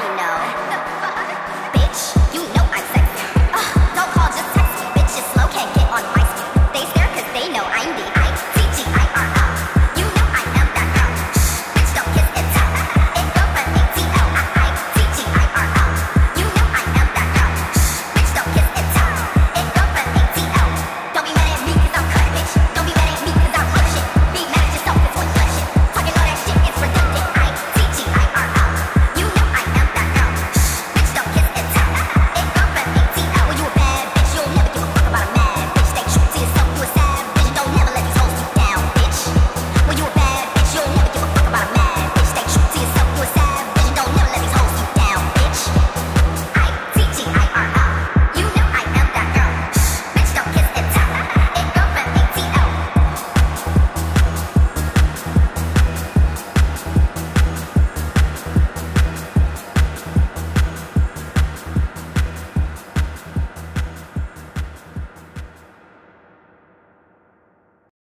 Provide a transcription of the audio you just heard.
already know.